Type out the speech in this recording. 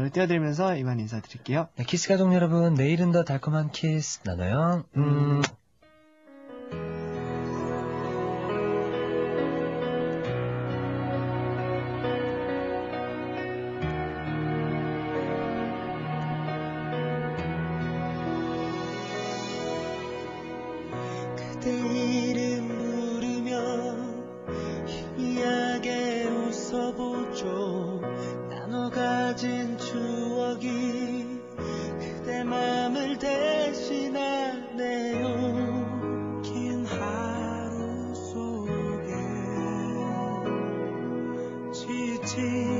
오늘 띄워드리면서 이만 인사드릴게요. 네, 키스 가족 여러분, 내일은 더 달콤한 키스 나눠요. 음. 그대 이름 부르며 희미하게 웃어보죠 사라진 추억이 그대 맘을 대신하네요. 긴 하루 속에 지친